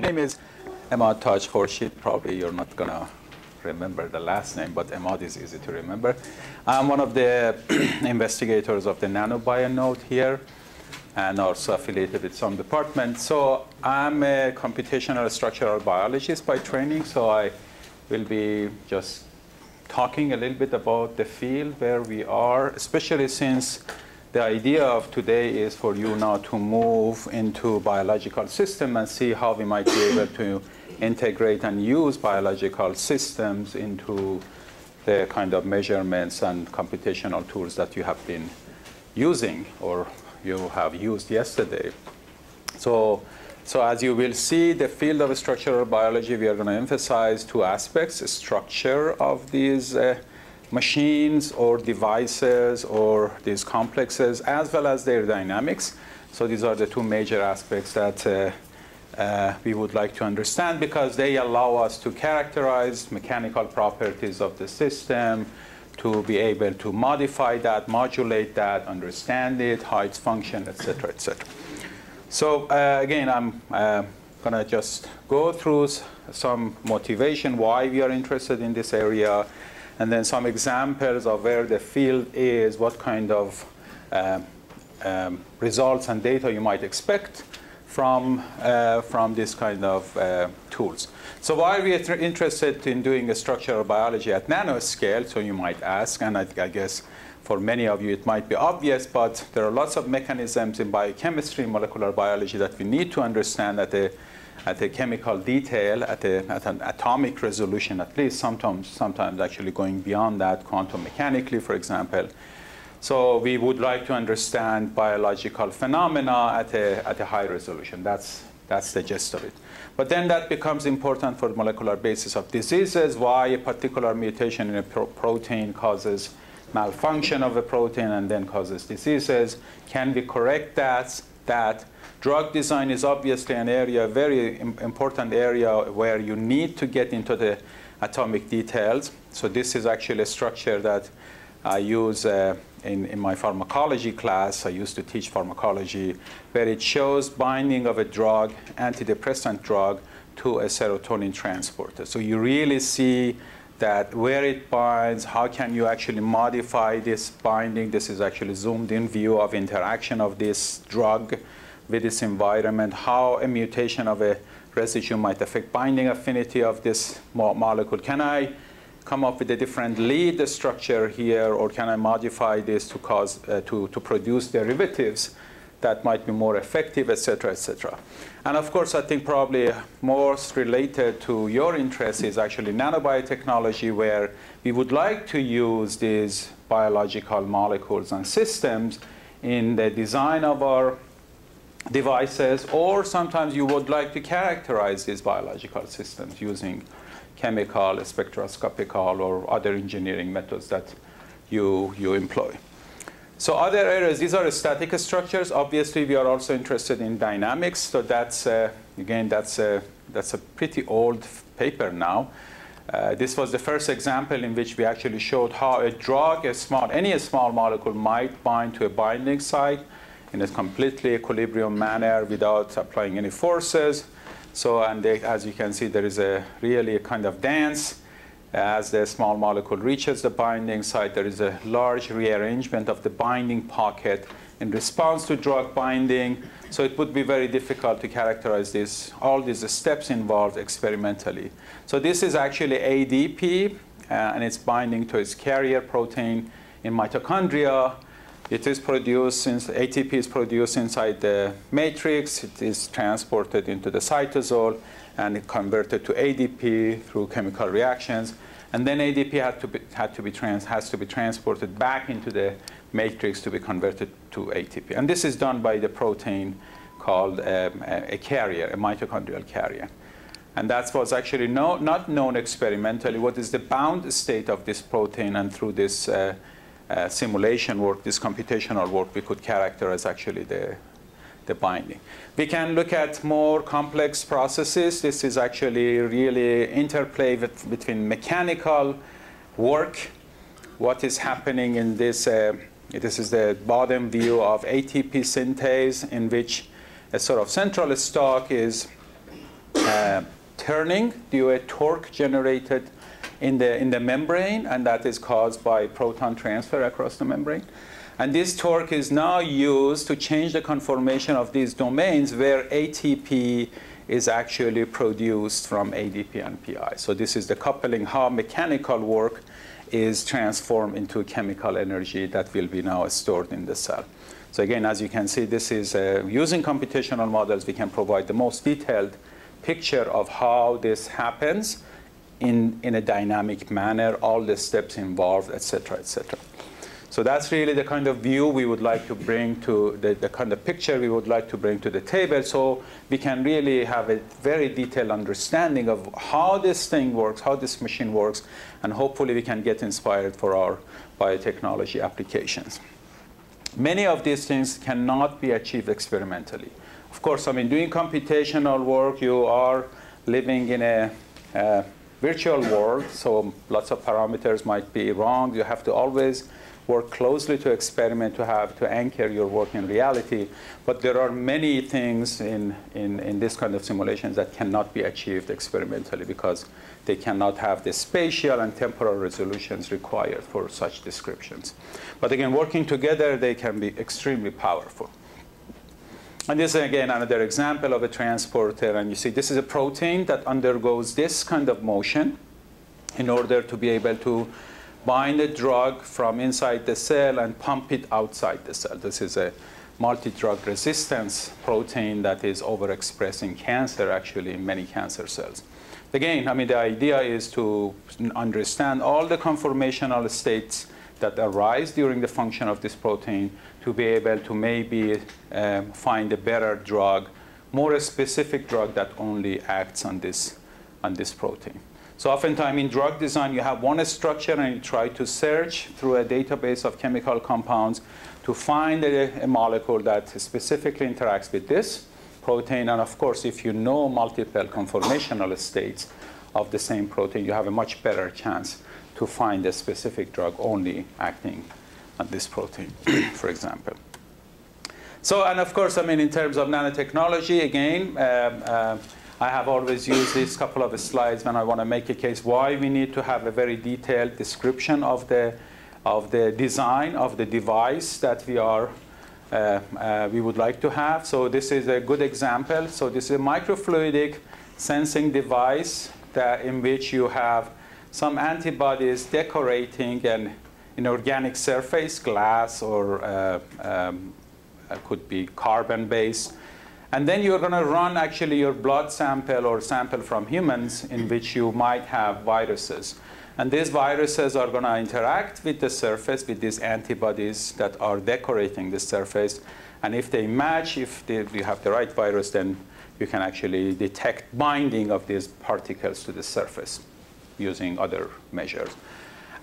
name is Emad Tajkhorshid. Probably you're not going to remember the last name, but Emad is easy to remember. I'm one of the investigators of the nanobio node here and also affiliated with some departments. So I'm a computational structural biologist by training, so I will be just talking a little bit about the field where we are, especially since the idea of today is for you now to move into biological system and see how we might be able to integrate and use biological systems into the kind of measurements and computational tools that you have been using or you have used yesterday. So, so as you will see, the field of structural biology, we are going to emphasize two aspects, structure of these uh, machines or devices or these complexes, as well as their dynamics. So these are the two major aspects that uh, uh, we would like to understand because they allow us to characterize mechanical properties of the system, to be able to modify that, modulate that, understand it, how it's function, et cetera, et cetera. So uh, again, I'm uh, going to just go through some motivation why we are interested in this area, and then some examples of where the field is, what kind of uh, um, results and data you might expect from, uh, from this kind of uh, tools. So why are we interested in doing a structural biology at nanoscale, so you might ask, and I, I, guess for many of you it might be obvious, but there are lots of mechanisms in biochemistry, molecular biology that we need to understand at a, at a chemical detail, at, a, at an atomic resolution at least, sometimes, sometimes actually going beyond that, quantum mechanically, for example. So we would like to understand biological phenomena at a, at a high resolution. That's, that's the gist of it. But then that becomes important for the molecular basis of diseases, why a particular mutation in a pro protein causes malfunction of a protein and then causes diseases. Can we correct that? That drug design is obviously an area, a very important area where you need to get into the atomic details. So this is actually a structure that I use uh, in, in my pharmacology class. I used to teach pharmacology, where it shows binding of a drug, antidepressant drug, to a serotonin transporter. So you really see that where it binds, how can you actually modify this binding. This is actually zoomed in view of interaction of this drug with this environment, how a mutation of a residue might affect binding affinity of this mo molecule. Can I come up with a different lead structure here, or can I modify this to cause uh, to, to produce derivatives that might be more effective, et cetera, et cetera. And of course, I think probably most related to your interest is actually nanobiotechnology, where we would like to use these biological molecules and systems in the design of our devices, or sometimes you would like to characterize these biological systems using chemical, spectroscopical, or other engineering methods that you, you employ. So other areas, these are static structures. Obviously, we are also interested in dynamics. So that's, uh, again, that's a, that's a pretty old paper now. Uh, this was the first example in which we actually showed how a drug, a small, any small molecule might bind to a binding site in a completely equilibrium manner without applying any forces. So, and they, as you can see, there is a really a kind of dance. As the small molecule reaches the binding site, there is a large rearrangement of the binding pocket in response to drug binding. So it would be very difficult to characterize this, all these steps involved experimentally. So this is actually ADP, uh, and it's binding to its carrier protein in mitochondria. It is produced, since ATP is produced inside the matrix, it is transported into the cytosol and it converted to ADP through chemical reactions. And then ADP had to be, had to be trans, has to be transported back into the matrix to be converted to ATP. And this is done by the protein called um, a, a, carrier, a mitochondrial carrier. And that was actually no, not known experimentally. What is the bound state of this protein? And through this uh, uh, simulation work, this computational work, we could characterize actually the, the binding. We can look at more complex processes. This is actually really interplay with, between mechanical work, what is happening in this, uh, this is the bottom view of ATP synthase in which a sort of central stalk is uh, turning due a torque generated in the, in the membrane, and that is caused by proton transfer across the membrane. And this torque is now used to change the conformation of these domains where ATP is actually produced from ADP and PI. So this is the coupling, how mechanical work is transformed into chemical energy that will be now stored in the cell. So again, as you can see, this is uh, using computational models, we can provide the most detailed picture of how this happens in, in a dynamic manner, all the steps involved, et cetera, et cetera. So that's really the kind of view we would like to bring to the, the, kind of picture we would like to bring to the table so we can really have a very detailed understanding of how this thing works, how this machine works, and hopefully we can get inspired for our biotechnology applications. Many of these things cannot be achieved experimentally. Of course, I mean, doing computational work, you are living in a, a virtual world, so lots of parameters might be wrong. You have to always work closely to experiment to have to anchor your work in reality. But there are many things in, in, in this kind of simulations that cannot be achieved experimentally because they cannot have the spatial and temporal resolutions required for such descriptions. But again, working together, they can be extremely powerful. And this is, again, another example of a transporter. And you see, this is a protein that undergoes this kind of motion in order to be able to bind a drug from inside the cell and pump it outside the cell. This is a multi-drug resistance protein that is overexpressed in cancer, actually, in many cancer cells. Again, I mean, the idea is to understand all the conformational states that arise during the function of this protein to be able to maybe um, find a better drug, more specific drug that only acts on this, on this protein. So oftentimes in drug design, you have one structure and you try to search through a database of chemical compounds to find a, a molecule that specifically interacts with this protein. And of course, if you know multiple conformational states of the same protein, you have a much better chance to find a specific drug only acting on this protein, for example. So, and of course, I mean, in terms of nanotechnology, again, um, uh, I have always used these couple of slides when I want to make a case why we need to have a very detailed description of the, of the design of the device that we are uh, uh, we would like to have. So this is a good example. So this is a microfluidic sensing device that in which you have some antibodies decorating an, an organic surface, glass or uh, um, could be carbon-based, and then you're going to run actually your blood sample or sample from humans in which you might have viruses. And these viruses are going to interact with the surface with these antibodies that are decorating the surface. And if they match, if they, you have the right virus, then you can actually detect binding of these particles to the surface using other measures.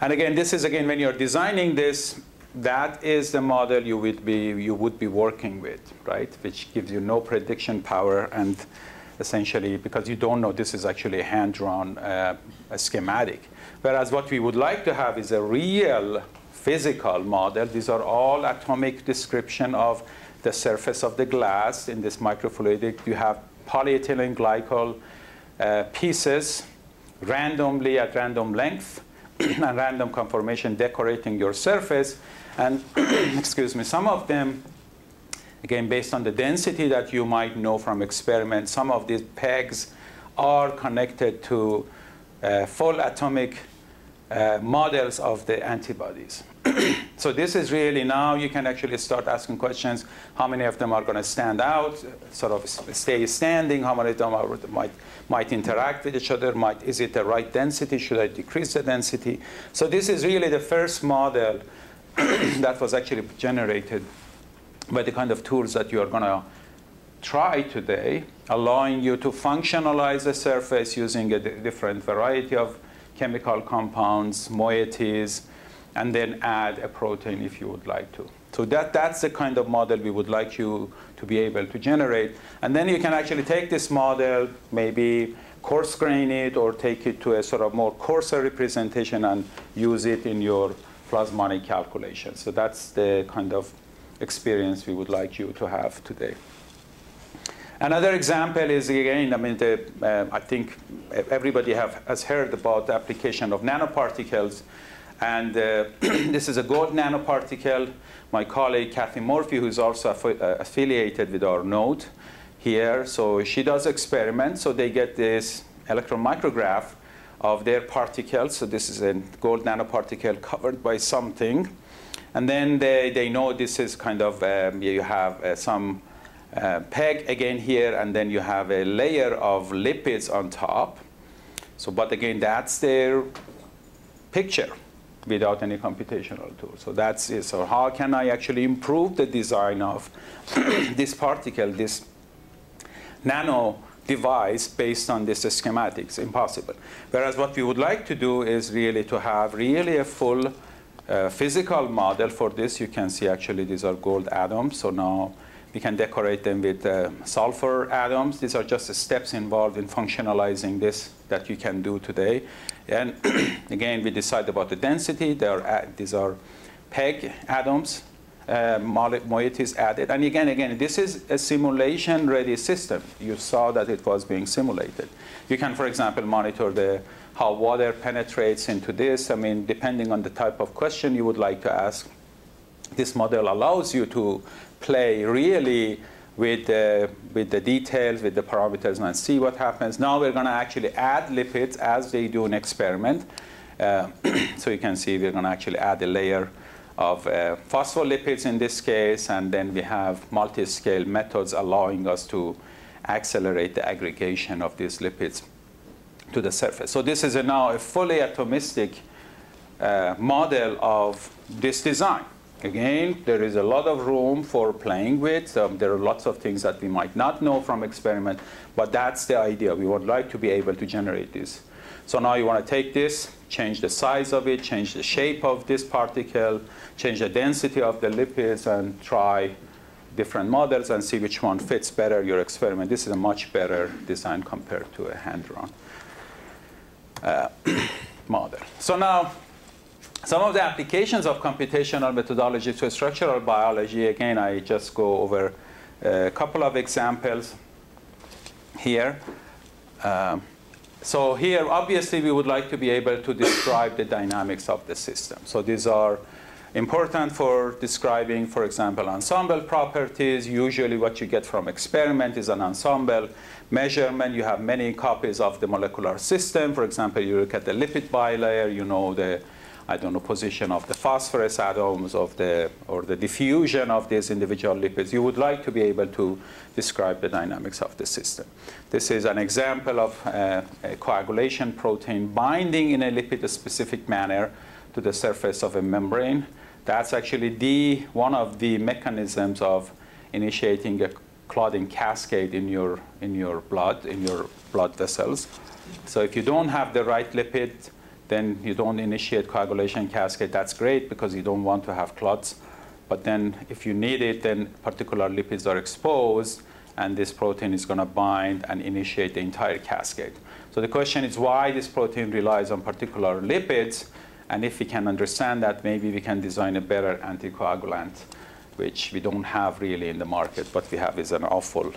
And again, this is again when you're designing this, that is the model you would be you would be working with, right? Which gives you no prediction power and essentially because you don't know this is actually a hand-drawn uh, schematic. Whereas what we would like to have is a real physical model. These are all atomic description of the surface of the glass in this microfluidic. You have polyethylene glycol uh, pieces randomly at random length and random conformation decorating your surface. And excuse me, some of them, again, based on the density that you might know from experiments, some of these pegs are connected to uh, full atomic uh, models of the antibodies. so this is really now you can actually start asking questions. How many of them are going to stand out, sort of stay standing? How many of them are, might, might interact with each other? Might, is it the right density? Should I decrease the density? So this is really the first model that was actually generated by the kind of tools that you are going to try today, allowing you to functionalize the surface using a different variety of chemical compounds, moieties, and then add a protein if you would like to. So that, that's the kind of model we would like you to be able to generate. And then you can actually take this model, maybe coarse grain it or take it to a sort of more coarser representation and use it in your plasmonic calculation. So that's the kind of experience we would like you to have today. Another example is again, I mean, the, uh, I think everybody have, has heard about the application of nanoparticles. And uh, this is a gold nanoparticle. My colleague, Cathy Murphy, who is also aff uh, affiliated with our node here, so she does experiments. So they get this electron micrograph of their particles. So this is a gold nanoparticle covered by something. And then they, they know this is kind of, um, you have uh, some uh, peg again here, and then you have a layer of lipids on top. So, but again, that's their picture without any computational tool. So that's it. So how can I actually improve the design of this particle, this nano device based on this schematics? Impossible. Whereas what we would like to do is really to have really a full uh, physical model for this. You can see actually these are gold atoms. So now we can decorate them with uh, sulfur atoms. These are just the steps involved in functionalizing this that you can do today. And again, we decide about the density. Are, these are PEG atoms, uh, moieties added. And again, again, this is a simulation-ready system. You saw that it was being simulated. You can, for example, monitor the how water penetrates into this. I mean, depending on the type of question you would like to ask, this model allows you to play really with the, with the details, with the parameters, and see what happens. Now we're going to actually add lipids as they do an experiment. Uh, so you can see we're going to actually add a layer of uh, phospholipids in this case, and then we have multi-scale methods allowing us to accelerate the aggregation of these lipids to the surface. So this is a now a fully atomistic uh, model of this design. Again, there is a lot of room for playing with. Um, there are lots of things that we might not know from experiment, but that's the idea. We would like to be able to generate this. So now you want to take this, change the size of it, change the shape of this particle, change the density of the lipids, and try different models and see which one fits better your experiment. This is a much better design compared to a hand-drawn uh, model. So now some of the applications of computational methodology to structural biology, again, I just go over a couple of examples here. Um, so here, obviously, we would like to be able to describe the dynamics of the system. So these are important for describing, for example, ensemble properties. Usually what you get from experiment is an ensemble measurement. You have many copies of the molecular system. For example, you look at the lipid bilayer, you know the I don't know, position of the phosphorus atoms of the, or the diffusion of these individual lipids. You would like to be able to describe the dynamics of the system. This is an example of uh, a coagulation protein binding in a lipid-specific manner to the surface of a membrane. That's actually the, one of the mechanisms of initiating a clotting cascade in your, in your blood, in your blood vessels. So if you don't have the right lipid, then you don't initiate coagulation cascade. That's great because you don't want to have clots. But then if you need it, then particular lipids are exposed, and this protein is going to bind and initiate the entire cascade. So the question is why this protein relies on particular lipids, and if we can understand that, maybe we can design a better anticoagulant, which we don't have really in the market, but we have is an awful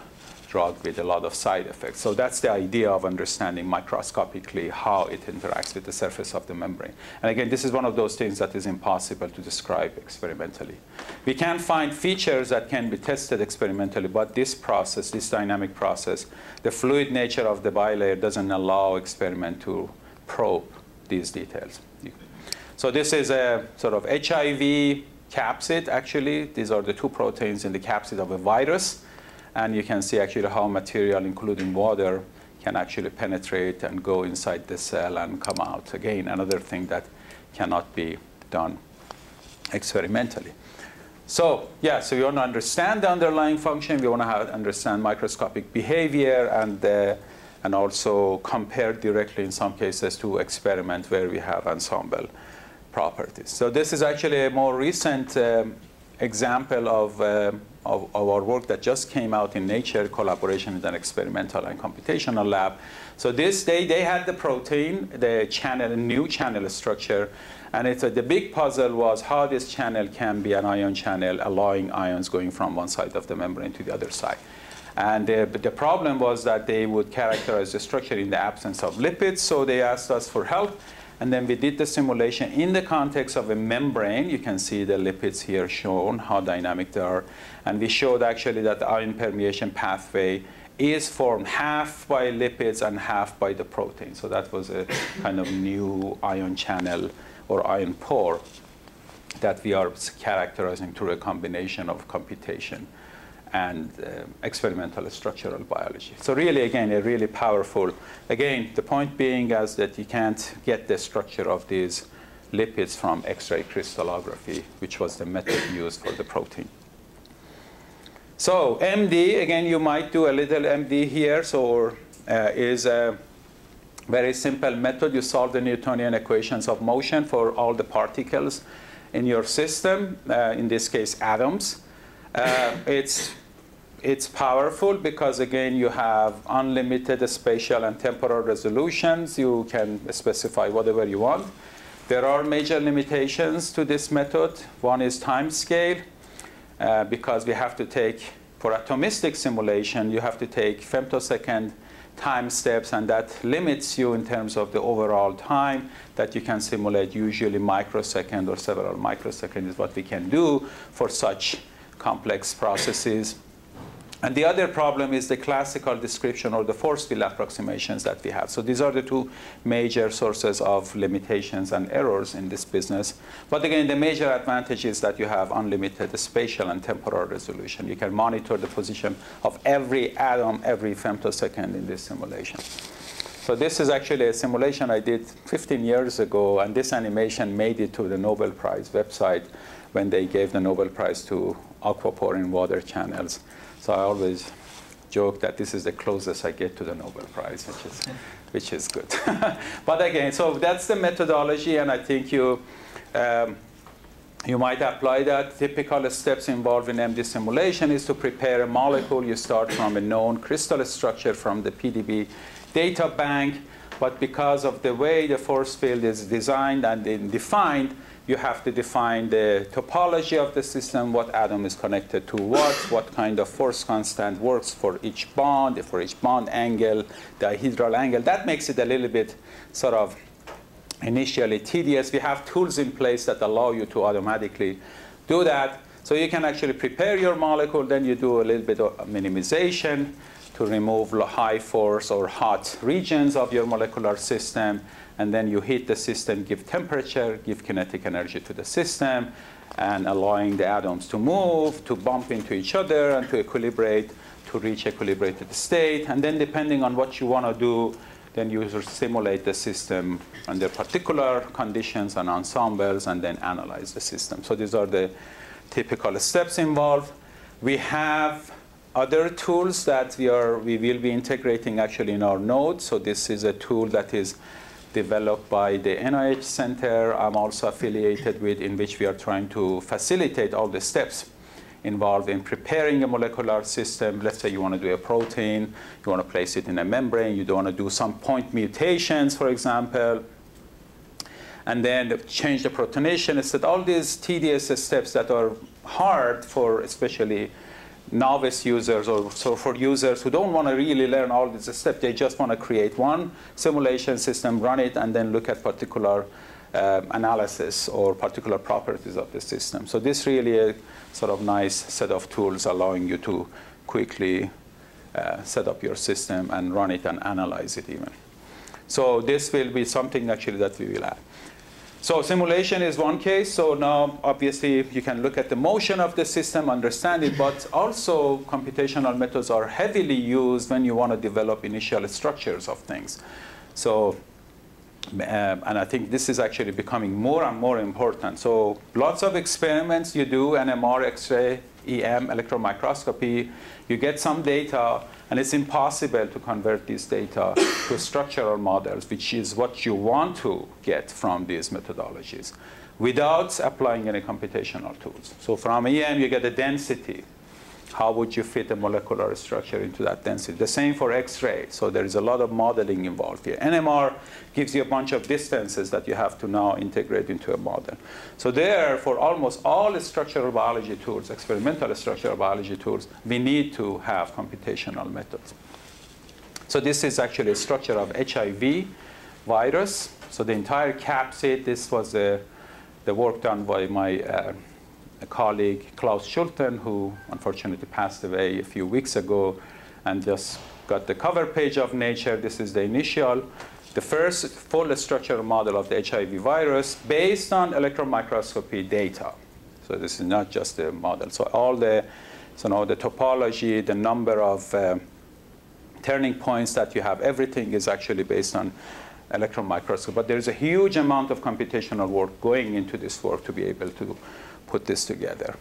drug with a lot of side effects. So that's the idea of understanding microscopically how it interacts with the surface of the membrane. And again, this is one of those things that is impossible to describe experimentally. We can find features that can be tested experimentally, but this process, this dynamic process, the fluid nature of the bilayer doesn't allow experiment to probe these details. So this is a sort of HIV capsid, actually. These are the two proteins in the capsid of a virus. And you can see actually how material, including water, can actually penetrate and go inside the cell and come out. Again, another thing that cannot be done experimentally. So yeah, so we want to understand the underlying function. We want to have, understand microscopic behavior and, uh, and also compare directly in some cases to experiment where we have ensemble properties. So this is actually a more recent um, example of um, of, of, our work that just came out in Nature, collaboration with an experimental and computational lab. So this, they, they had the protein, the channel, new channel structure, and it's a, the big puzzle was how this channel can be an ion channel, allowing ions going from one side of the membrane to the other side. And uh, the problem was that they would characterize the structure in the absence of lipids, so they asked us for help. And then we did the simulation in the context of a membrane. You can see the lipids here shown, how dynamic they are. And we showed actually that the ion permeation pathway is formed half by lipids and half by the protein. So that was a kind of new ion channel or ion pore that we are characterizing through a combination of computation and uh, experimental structural biology. So really, again, a really powerful, again, the point being is that you can't get the structure of these lipids from X-ray crystallography, which was the method used for the protein. So MD, again, you might do a little MD here. So uh, is a very simple method. You solve the Newtonian equations of motion for all the particles in your system, uh, in this case, atoms. Uh, it's, it's powerful because, again, you have unlimited spatial and temporal resolutions. You can specify whatever you want. There are major limitations to this method. One is time scale. Uh, because we have to take, for atomistic simulation, you have to take femtosecond time steps, and that limits you in terms of the overall time that you can simulate. Usually microsecond or several microseconds is what we can do for such complex processes. And the other problem is the classical description or the force field approximations that we have. So these are the two major sources of limitations and errors in this business. But again, the major advantage is that you have unlimited spatial and temporal resolution. You can monitor the position of every atom every femtosecond in this simulation. So this is actually a simulation I did 15 years ago, and this animation made it to the Nobel Prize website when they gave the Nobel Prize to aquaporin water channels. So I always joke that this is the closest I get to the Nobel Prize, which is, which is good. but again, so that's the methodology, and I think you, um, you might apply that. Typical steps involved in MD simulation is to prepare a molecule. You start from a known crystal structure from the PDB data bank, but because of the way the force field is designed and defined, you have to define the topology of the system, what atom is connected to what, what kind of force constant works for each bond, for each bond angle, dihedral angle. That makes it a little bit sort of initially tedious. We have tools in place that allow you to automatically do that. So you can actually prepare your molecule, then you do a little bit of minimization to remove high force or hot regions of your molecular system and then you heat the system, give temperature, give kinetic energy to the system, and allowing the atoms to move, to bump into each other, and to equilibrate, to reach equilibrated state. And then depending on what you want to do, then you simulate the system under particular conditions and ensembles, and then analyze the system. So these are the typical steps involved. We have other tools that we, are, we will be integrating actually in our node. So this is a tool that is developed by the NIH Center I'm also affiliated with, in which we are trying to facilitate all the steps involved in preparing a molecular system. Let's say you want to do a protein, you want to place it in a membrane, you don't want to do some point mutations, for example, and then change the protonation. It's that all these tedious steps that are hard for especially novice users or so for users who don't want to really learn all these steps, they just want to create one simulation system, run it, and then look at particular um, analysis or particular properties of the system. So this really a sort of nice set of tools allowing you to quickly uh, set up your system and run it and analyze it even. So this will be something actually that we will add. So simulation is one case. So now, obviously, you can look at the motion of the system, understand it, but also computational methods are heavily used when you want to develop initial structures of things. So, um, and I think this is actually becoming more and more important. So lots of experiments you do, NMR, X-ray, EM, electron microscopy, you get some data, and it's impossible to convert this data to structural models, which is what you want to get from these methodologies, without applying any computational tools. So from EM, you get a density how would you fit a molecular structure into that density? The same for X-ray. So there is a lot of modeling involved here. NMR gives you a bunch of distances that you have to now integrate into a model. So there, for almost all structural biology tools, experimental structural biology tools, we need to have computational methods. So this is actually a structure of HIV virus. So the entire capsid, this was a, the work done by my uh, colleague Klaus Schulten, who unfortunately passed away a few weeks ago, and just got the cover page of Nature. This is the initial, the first full structural model of the HIV virus based on electron microscopy data. So this is not just a model. So all the, so now the topology, the number of uh, turning points that you have, everything is actually based on electron microscope. But there's a huge amount of computational work going into this work to be able to put this together.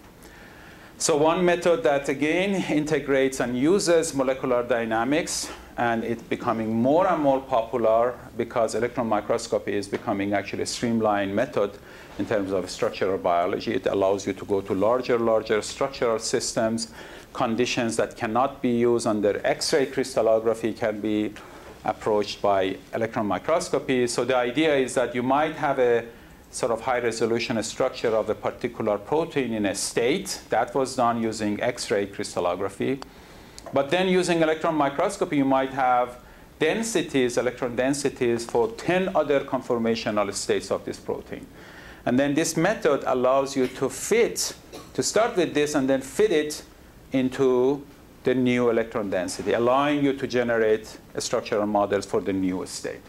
So one method that again integrates and uses molecular dynamics and it's becoming more and more popular because electron microscopy is becoming actually a streamlined method in terms of structural biology. It allows you to go to larger, larger structural systems. Conditions that cannot be used under X-ray crystallography can be approached by electron microscopy. So the idea is that you might have a sort of high resolution structure of a particular protein in a state. That was done using X-ray crystallography. But then using electron microscopy, you might have densities, electron densities for 10 other conformational states of this protein. And then this method allows you to fit, to start with this and then fit it into the new electron density, allowing you to generate a structural models for the new state.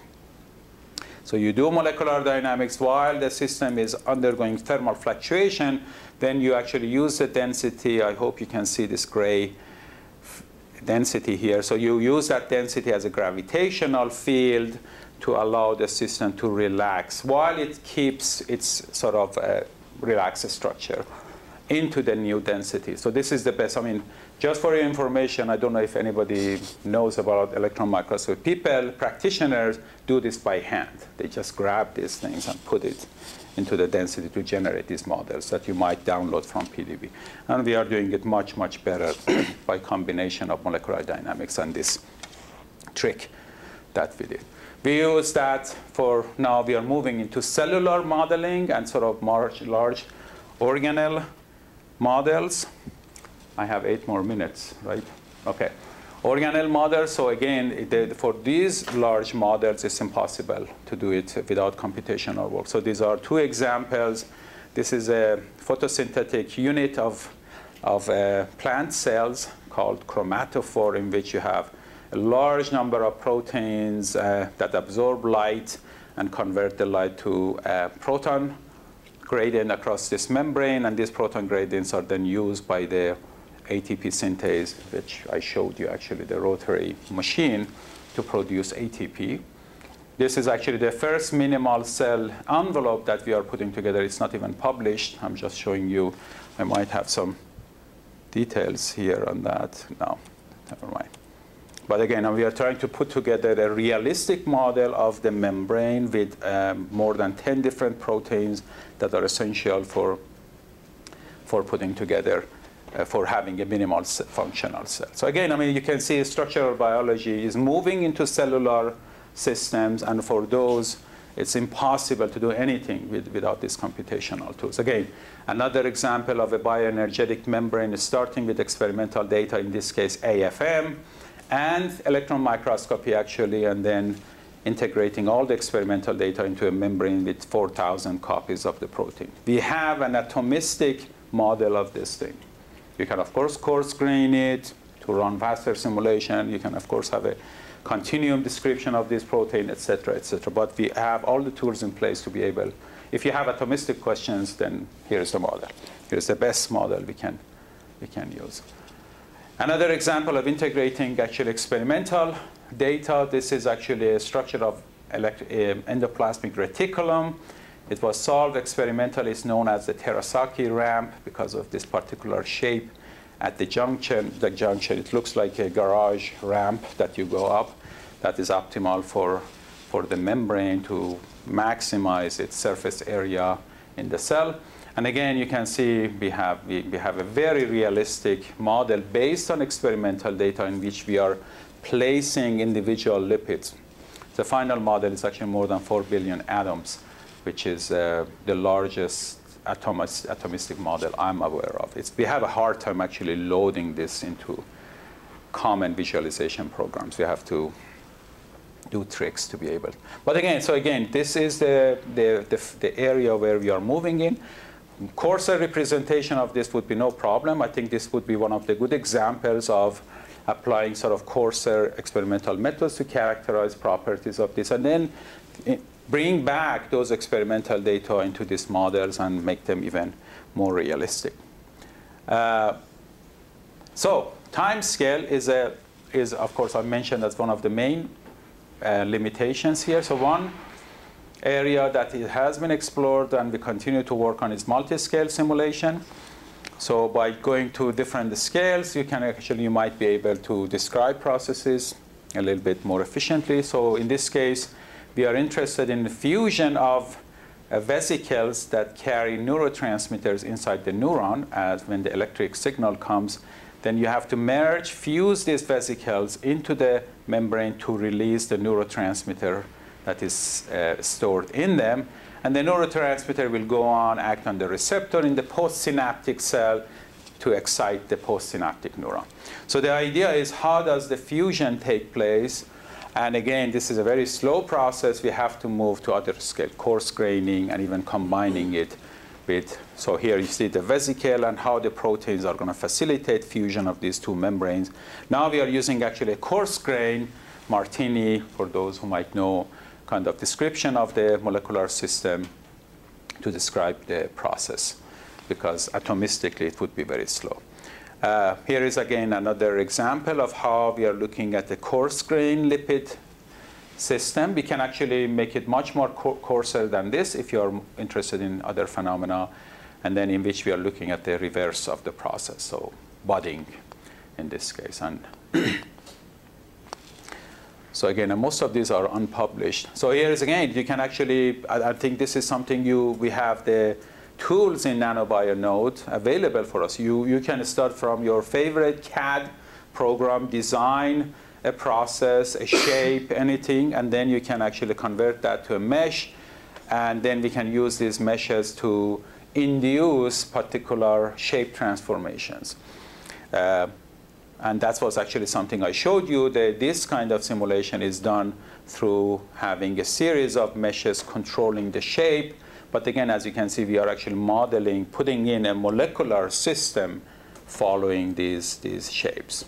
So you do molecular dynamics while the system is undergoing thermal fluctuation, then you actually use the density. I hope you can see this gray density here. So you use that density as a gravitational field to allow the system to relax while it keeps its sort of uh, relaxed structure into the new density. So this is the best. I mean, just for your information, I don't know if anybody knows about electron microscopy. People, practitioners, do this by hand. They just grab these things and put it into the density to generate these models that you might download from PDB. And we are doing it much, much better by combination of molecular dynamics and this trick that we did. We use that for now we are moving into cellular modeling and sort of large, large organelle models. I have eight more minutes, right? Okay. Organelle models, so again, for these large models, it's impossible to do it without computational work. So these are two examples. This is a photosynthetic unit of, of uh, plant cells called chromatophore, in which you have a large number of proteins uh, that absorb light and convert the light to a proton gradient across this membrane, and these proton gradients are then used by the ATP synthase, which I showed you actually, the rotary machine to produce ATP. This is actually the first minimal cell envelope that we are putting together. It's not even published. I'm just showing you. I might have some details here on that. No, never mind. But again, we are trying to put together a realistic model of the membrane with um, more than 10 different proteins that are essential for, for putting together uh, for having a minimal functional cell. So again, I mean, you can see structural biology is moving into cellular systems, and for those, it's impossible to do anything with, without these computational tools. Again, another example of a bioenergetic membrane is starting with experimental data, in this case AFM, and electron microscopy actually, and then integrating all the experimental data into a membrane with 4,000 copies of the protein. We have an atomistic model of this thing. You can, of course, coarse grain it to run faster simulation. You can, of course, have a continuum description of this protein, et cetera, et cetera. But we have all the tools in place to be able, if you have atomistic questions, then here's the model. Here's the best model we can, we can use. Another example of integrating actually experimental data, this is actually a structure of um, endoplasmic reticulum. It was solved experimentally. It's known as the Terasaki ramp because of this particular shape at the junction. The junction, it looks like a garage ramp that you go up that is optimal for, for the membrane to maximize its surface area in the cell. And again, you can see we have, we, we have a very realistic model based on experimental data in which we are placing individual lipids. The final model is actually more than 4 billion atoms, which is uh, the largest atomis atomistic model I'm aware of. It's, we have a hard time actually loading this into common visualization programs. We have to do tricks to be able. But again, so again, this is the, the, the, the area where we are moving in. Coarser representation of this would be no problem. I think this would be one of the good examples of applying sort of coarser experimental methods to characterize properties of this. And then bring back those experimental data into these models and make them even more realistic. Uh, so time scale is, a, is, of course, I mentioned as one of the main uh, limitations here. So one area that it has been explored and we continue to work on is multi-scale simulation. So by going to different scales, you can actually, you might be able to describe processes a little bit more efficiently. So in this case, we are interested in the fusion of uh, vesicles that carry neurotransmitters inside the neuron as when the electric signal comes then you have to merge, fuse these vesicles into the membrane to release the neurotransmitter that is uh, stored in them. And the neurotransmitter will go on, act on the receptor in the postsynaptic cell to excite the postsynaptic neuron. So the idea is how does the fusion take place? And again, this is a very slow process. We have to move to other scale, coarse graining, and even combining it with. So here you see the vesicle and how the proteins are going to facilitate fusion of these two membranes. Now we are using actually a coarse grain Martini, for those who might know, kind of description of the molecular system to describe the process because atomistically it would be very slow. Uh, here is again another example of how we are looking at the coarse grain lipid system. We can actually make it much more co coarser than this if you're interested in other phenomena, and then in which we are looking at the reverse of the process, so budding in this case. And so again, most of these are unpublished. So here is again, you can actually, I, I think this is something you, we have the tools in NanoBioNode available for us. You, you can start from your favorite CAD program, design a process, a shape, anything, and then you can actually convert that to a mesh, and then we can use these meshes to induce particular shape transformations. Uh, and that was actually something I showed you that this kind of simulation is done through having a series of meshes controlling the shape. But again, as you can see, we are actually modeling, putting in a molecular system following these, these shapes.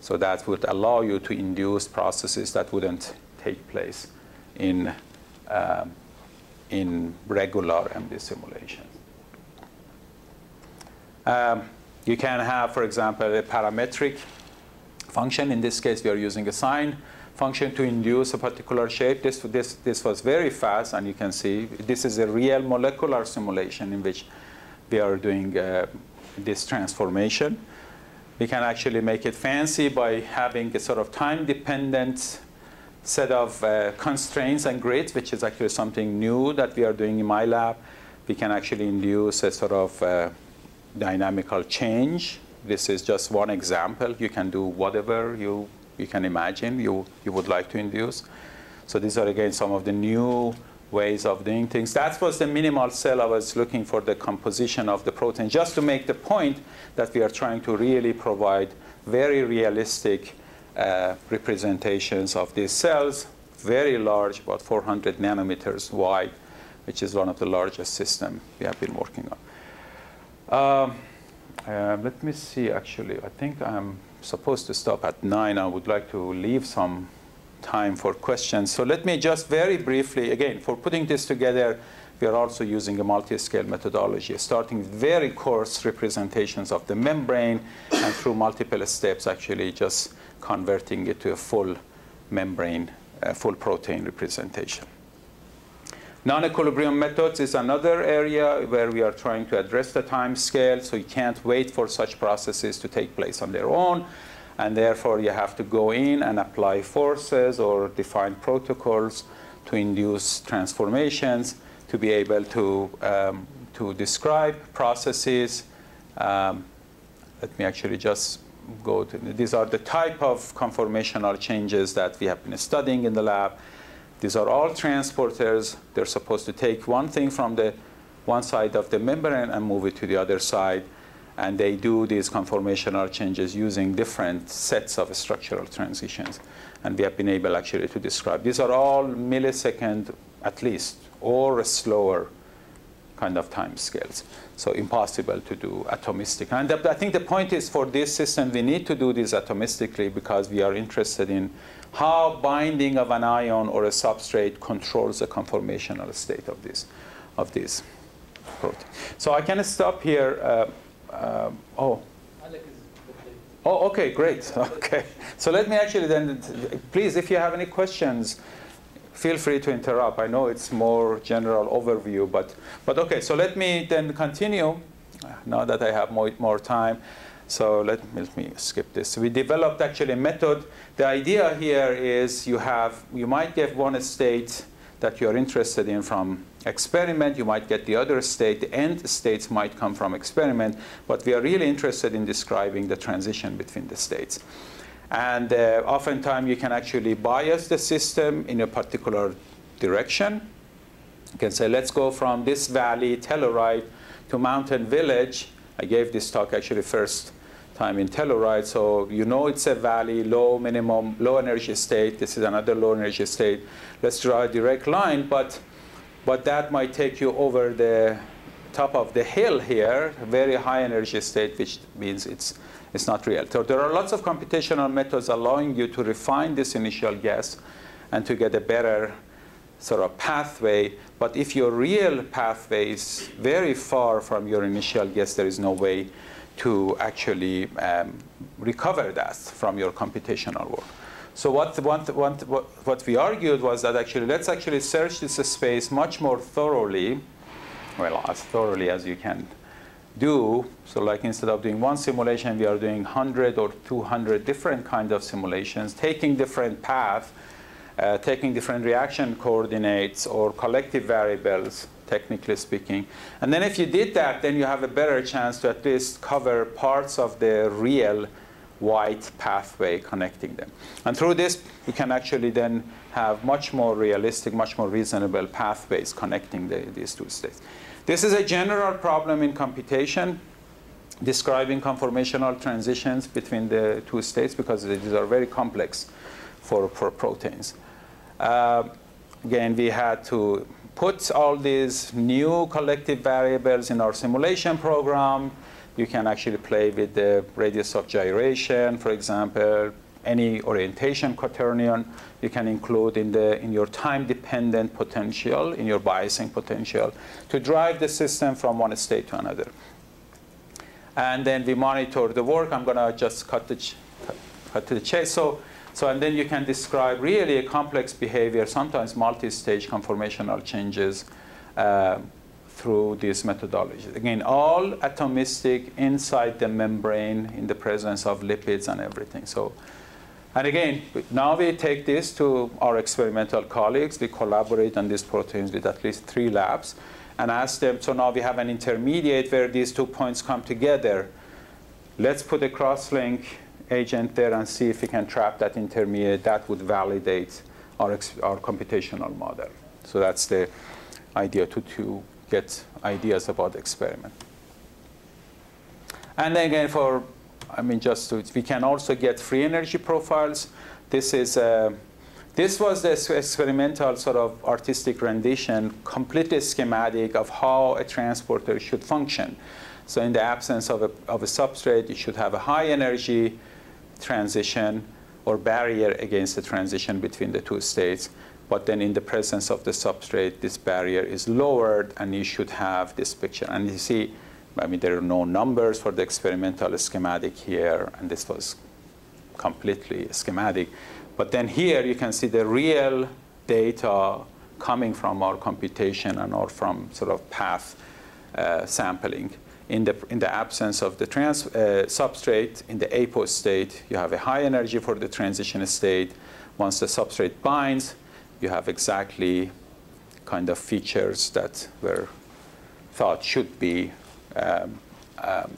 So that would allow you to induce processes that wouldn't take place in, um, in regular MD simulations. Um, you can have, for example, a parametric function. In this case, we are using a sine function to induce a particular shape. This, this, this was very fast, and you can see this is a real molecular simulation in which we are doing uh, this transformation. We can actually make it fancy by having a sort of time-dependent set of uh, constraints and grids, which is actually something new that we are doing in my lab. We can actually induce a sort of uh, dynamical change. This is just one example. You can do whatever you, you can imagine you, you would like to induce. So these are, again, some of the new ways of doing things. That was the minimal cell I was looking for the composition of the protein, just to make the point that we are trying to really provide very realistic uh, representations of these cells, very large, about 400 nanometers wide, which is one of the largest systems we have been working on. Um, uh, let me see, actually, I think I'm supposed to stop at 9. I would like to leave some time for questions. So let me just very briefly, again, for putting this together, we are also using a multi-scale methodology, starting with very coarse representations of the membrane, and through multiple steps, actually just converting it to a full membrane, uh, full protein representation. Non-equilibrium methods is another area where we are trying to address the time scale, so you can't wait for such processes to take place on their own and therefore you have to go in and apply forces or define protocols to induce transformations to be able to, um, to describe processes. Um, let me actually just go to, these are the type of conformational changes that we have been studying in the lab. These are all transporters. They're supposed to take one thing from the one side of the membrane and move it to the other side. And they do these conformational changes using different sets of structural transitions. And we have been able actually to describe. These are all millisecond at least or slower kind of time scales. So impossible to do atomistic. And I think the point is for this system, we need to do this atomistically because we are interested in how binding of an ion or a substrate controls the conformational state of this, of this protein. So I can stop here. Uh, uh, oh. Oh, okay, great. Okay. So let me actually then, please, if you have any questions, feel free to interrupt. I know it's more general overview, but, but okay, so let me then continue now that I have more, more time. So let, let me skip this. We developed actually a method. The idea here is you have, you might get one state that you're interested in from experiment. You might get the other state. The end states might come from experiment. But we are really interested in describing the transition between the states. And uh, oftentimes you can actually bias the system in a particular direction. You can say, let's go from this valley, Telluride, to Mountain Village. I gave this talk actually first time in Telluride, so you know it's a valley, low minimum, low energy state. This is another low energy state. Let's draw a direct line, but, but that might take you over the top of the hill here, very high energy state, which means it's it's not real. So there are lots of computational methods allowing you to refine this initial guess and to get a better sort of pathway. But if your real pathway is very far from your initial guess, there is no way to actually um, recover that from your computational work. So what, what, what, what we argued was that actually let's actually search this space much more thoroughly, well, as thoroughly as you can do. So like instead of doing one simulation, we are doing 100 or 200 different kinds of simulations, taking different paths, uh, taking different reaction coordinates or collective variables, technically speaking. And then if you did that, then you have a better chance to at least cover parts of the real white pathway connecting them. And through this, you can actually then have much more realistic, much more reasonable pathways connecting the, these two states. This is a general problem in computation, describing conformational transitions between the two states because these are very complex for, for proteins. Uh, again, we had to put all these new collective variables in our simulation program. You can actually play with the radius of gyration, for example, any orientation quaternion you can include in, the, in your time-dependent potential, in your biasing potential, to drive the system from one state to another. And then we monitor the work. I'm going to just cut, the cut to the chase. So, so, and then you can describe really a complex behavior, sometimes multi-stage conformational changes uh, through these methodologies. Again, all atomistic inside the membrane in the presence of lipids and everything. So and again, now we take this to our experimental colleagues. We collaborate on these proteins with at least three labs and ask them, so now we have an intermediate where these two points come together. Let's put a cross-link agent there and see if we can trap that intermediate. That would validate our, our computational model. So that's the idea to, to get ideas about experiment. And then again, for I mean, just to, we can also get free energy profiles. This is uh, this was the experimental sort of artistic rendition, completely schematic of how a transporter should function. So in the absence of a, of a substrate, you should have a high energy transition or barrier against the transition between the two states. But then in the presence of the substrate, this barrier is lowered, and you should have this picture. And you see, I mean, there are no numbers for the experimental schematic here, and this was completely schematic. But then here you can see the real data coming from our computation and or from sort of path uh, sampling. In the, in the absence of the trans, uh, substrate, in the apo state, you have a high energy for the transition state. Once the substrate binds, you have exactly kind of features that were thought should be um, um,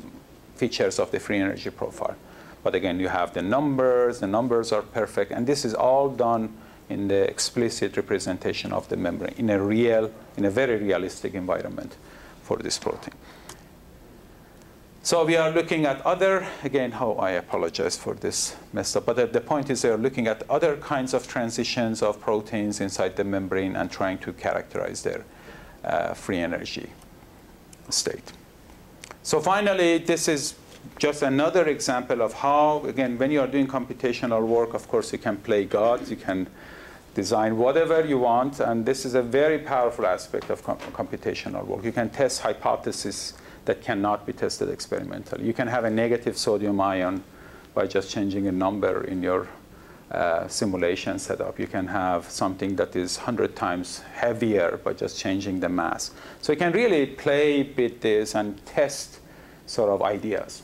features of the free energy profile. But again, you have the numbers, the numbers are perfect, and this is all done in the explicit representation of the membrane in a real, in a very realistic environment for this protein. So we are looking at other, again, how I apologize for this mess up, but the, the point is we are looking at other kinds of transitions of proteins inside the membrane and trying to characterize their uh, free energy state. So finally, this is just another example of how, again, when you are doing computational work, of course, you can play God, you can design whatever you want, and this is a very powerful aspect of com computational work. You can test hypotheses that cannot be tested experimentally. You can have a negative sodium ion by just changing a number in your uh, simulation setup. You can have something that is 100 times heavier by just changing the mass. So you can really play with this and test sort of ideas.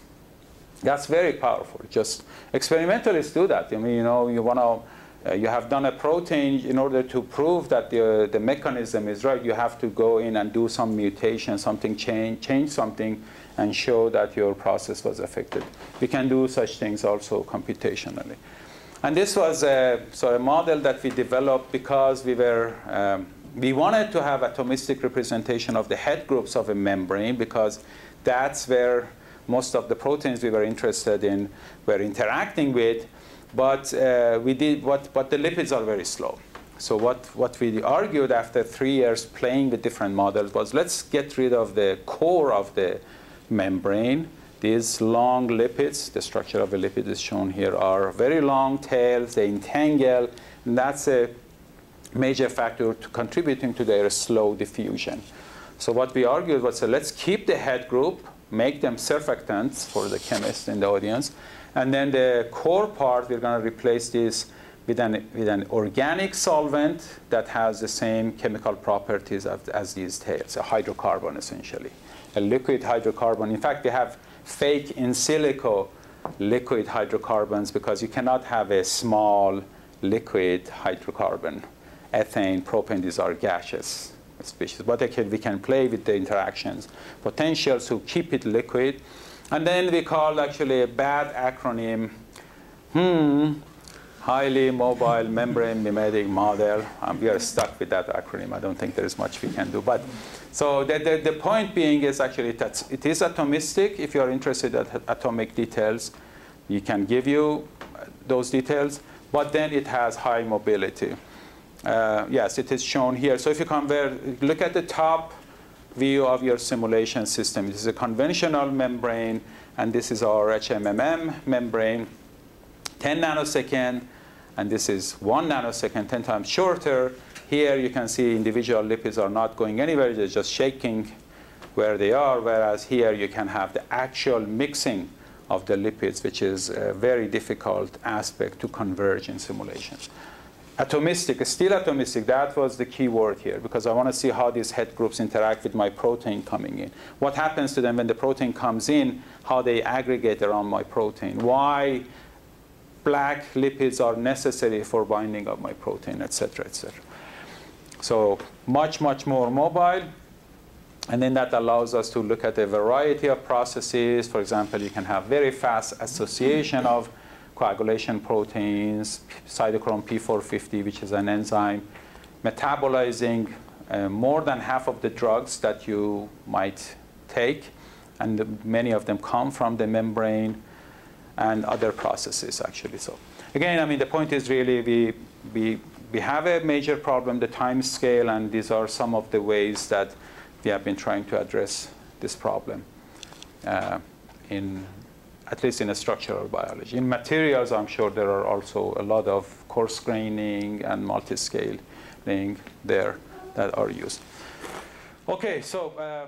That's very powerful. Just experimentalists do that. I mean, you know, you want to uh, you have done a protein in order to prove that the, the mechanism is right. You have to go in and do some mutation, something change, change something, and show that your process was affected. We can do such things also computationally. And this was a, so a model that we developed because we were um, we wanted to have atomistic representation of the head groups of a membrane because that's where most of the proteins we were interested in were interacting with. But uh, we did what, but the lipids are very slow. So what, what we argued after three years playing with different models was let's get rid of the core of the membrane. These long lipids, the structure of a lipid is shown here, are very long tails, they entangle, and that's a major factor to contributing to their slow diffusion. So what we argued was, so let's keep the head group, make them surfactants for the chemists in the audience, and then the core part, we're going to replace this with an, with an organic solvent that has the same chemical properties as these tails, a hydrocarbon essentially, a liquid hydrocarbon. In fact, they have fake in silico liquid hydrocarbons because you cannot have a small liquid hydrocarbon. Ethane, propane, these are gaseous species. But can, we can play with the interactions, potentials to keep it liquid and then we call actually a bad acronym, hmm, highly mobile membrane mimetic model. Um, we are stuck with that acronym. I don't think there is much we can do. But so the, the, the point being is actually that it is atomistic. If you are interested in atomic details, we can give you those details. But then it has high mobility. Uh, yes, it is shown here. So if you compare, look at the top view of your simulation system. This is a conventional membrane, and this is our HMMM membrane, 10 nanosecond, and this is 1 nanosecond, 10 times shorter. Here you can see individual lipids are not going anywhere, they're just shaking where they are, whereas here you can have the actual mixing of the lipids, which is a very difficult aspect to converge in simulations atomistic, still atomistic, that was the key word here because I want to see how these head groups interact with my protein coming in. What happens to them when the protein comes in, how they aggregate around my protein, why black lipids are necessary for binding of my protein, etc., etc. So much, much more mobile. And then that allows us to look at a variety of processes. For example, you can have very fast association of coagulation proteins, cytochrome P450, which is an enzyme, metabolizing uh, more than half of the drugs that you might take, and the, many of them come from the membrane and other processes, actually. So again, I mean, the point is really we, we, we have a major problem, the time scale, and these are some of the ways that we have been trying to address this problem uh, in at least in structural biology. In materials, I'm sure there are also a lot of coarse graining and multiscaling there that are used. Okay, so. Uh,